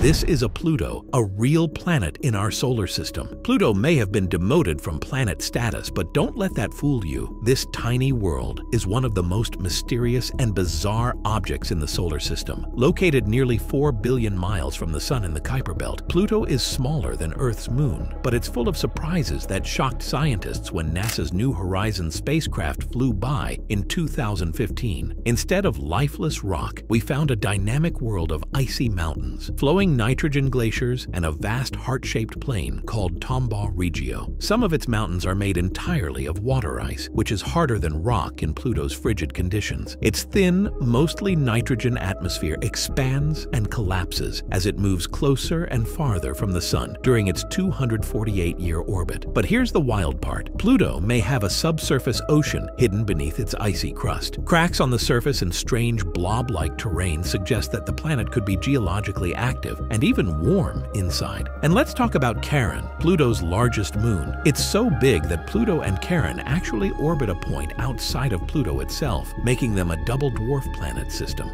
This is a Pluto, a real planet in our solar system. Pluto may have been demoted from planet status, but don't let that fool you. This tiny world is one of the most mysterious and bizarre objects in the solar system. Located nearly 4 billion miles from the Sun in the Kuiper Belt, Pluto is smaller than Earth's moon, but it's full of surprises that shocked scientists when NASA's New Horizons spacecraft flew by in 2015. Instead of lifeless rock, we found a dynamic world of icy mountains, flowing nitrogen glaciers, and a vast heart-shaped plain called Tombaugh Regio. Some of its mountains are made entirely of water ice, which is harder than rock in Pluto's frigid conditions. Its thin, mostly nitrogen atmosphere expands and collapses as it moves closer and farther from the Sun during its 248-year orbit. But here's the wild part. Pluto may have a subsurface ocean hidden beneath its icy crust. Cracks on the surface and strange blob-like terrain suggest that the planet could be geologically active and even warm inside. And let's talk about Charon, Pluto's largest moon. It's so big that Pluto and Charon actually orbit a point outside of Pluto itself, making them a double dwarf planet system.